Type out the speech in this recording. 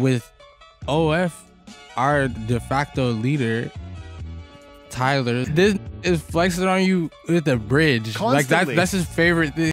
with OF, our de facto leader, Tyler. This is flexing on you with a bridge. Like that, that's his favorite thing.